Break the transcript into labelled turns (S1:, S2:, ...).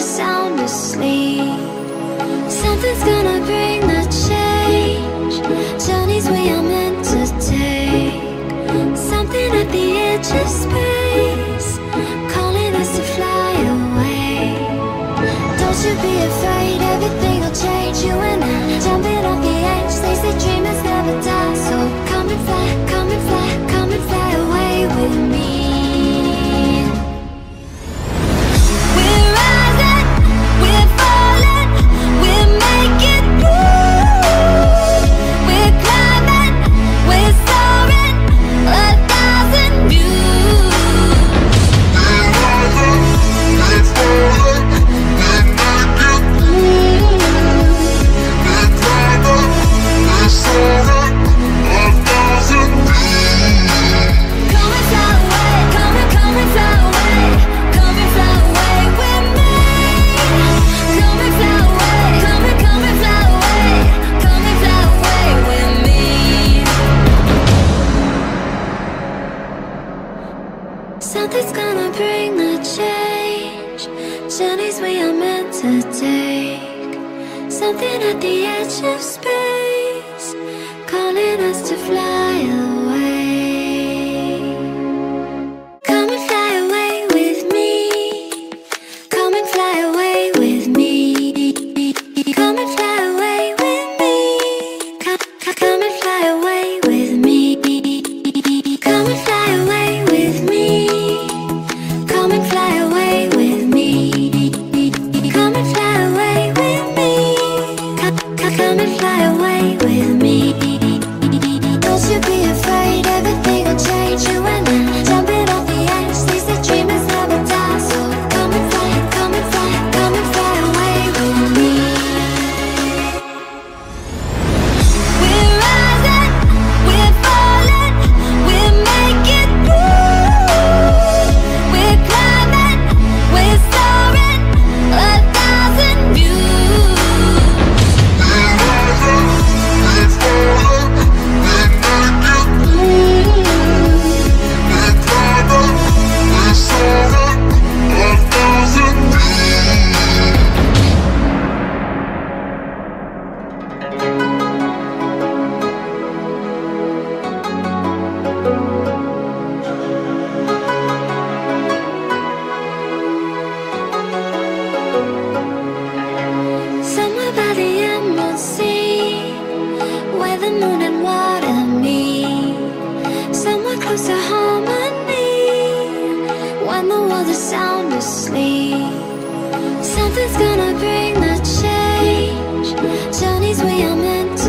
S1: sound asleep Something's gonna bring the change. Journeys we are journeys we are meant to take. Something at the edge of space Calling us to fly away. sound asleep. Something's gonna bring the change. Journeys we are meant